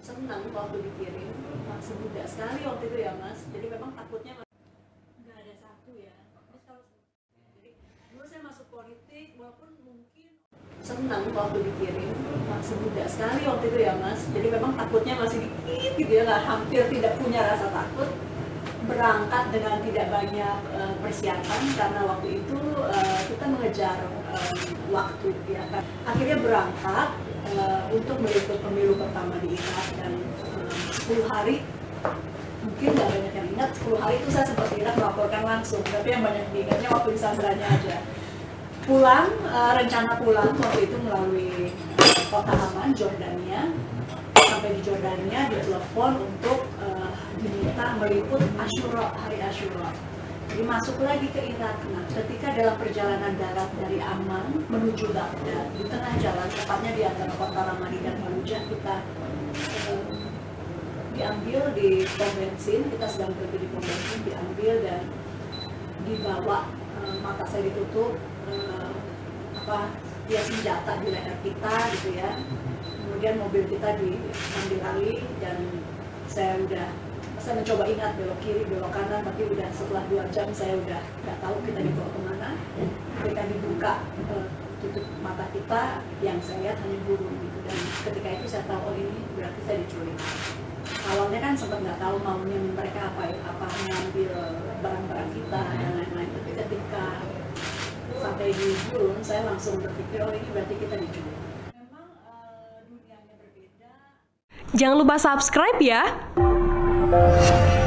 senang waktu dikirim masih muda sekali waktu itu ya mas. Jadi memang takutnya nggak ada satu ya. Kalau jadi dulu saya masuk politik walaupun mungkin senang waktu dikirim masih muda sekali waktu itu ya mas. Jadi memang takutnya masih dikit gitu ya nggak hampir tidak punya rasa takut berangkat dengan tidak banyak eh, persiapan karena waktu itu eh, kita mengejar eh, waktu ya kan. Akhirnya berangkat eh, untuk meliput pemilu pertama di Irak dan eh, 10 hari. Mungkin nggak banyak yang ingat 10 hari itu saya sempat Irak melaporkan langsung tapi yang banyak diingatnya waktu di Sandranya aja. Pulang eh, rencana pulang waktu itu melalui kota Amman Jordania. Sampai di Jordania ditelepon untuk diminta meliput Ashura hari Ashura. Jadi masuk lagi ke Irak nah ketika dalam perjalanan darat dari Amman menuju Baghdad di tengah jalan tepatnya di antara kota Ramadi dan Fallujah kita eh, diambil di pom bensin kita sedang pergi di pom bensin diambil dan dibawa eh, mata saya ditutup eh, apa ya senjata di leher kita gitu ya. Kemudian mobil kita diambil alih dan saya udah saya mencoba ingat belok kiri belok kanan tapi udah setelah dua jam saya udah nggak tahu kita dibawa ke mana. Ketika dibuka eh, tutup mata kita yang saya lihat hanya burung gitu. Dan ketika itu saya tahu oh ini berarti saya diculik. Awalnya kan sempat nggak tahu maunya mereka apa ya apa ngambil barang-barang kita dan lain-lain. Tapi ketika sampai di gurun saya langsung berpikir oh ini berarti kita diculik. Memang eh, dunianya berbeda. Jangan lupa subscribe ya. Thank you.